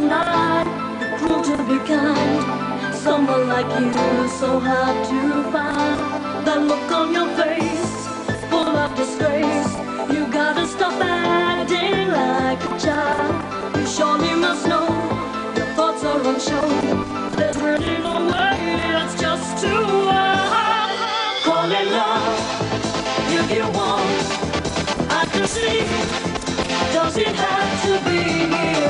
don't mind, cruel to be kind. Someone like you, so hard to find. That look on your face, full of disgrace. You gotta stop acting like a child. You surely must know your thoughts are on show. There's really no way that's just too hard. Call it love if you want. I can see. Does it have to be here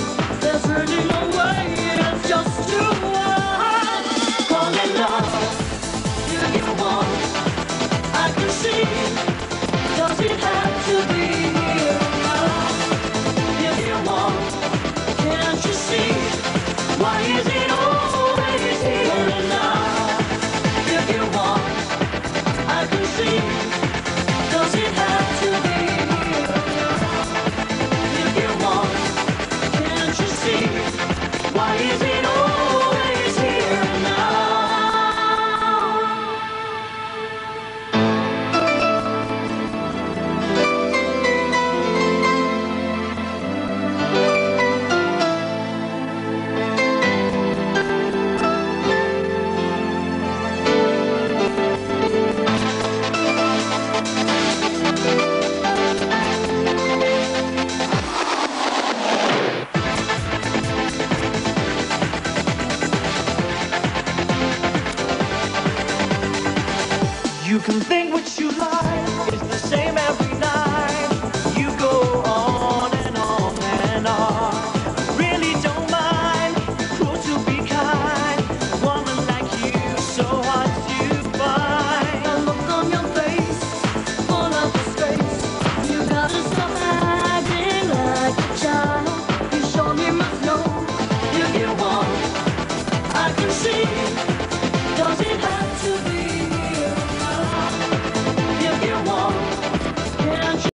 I You can think what you like.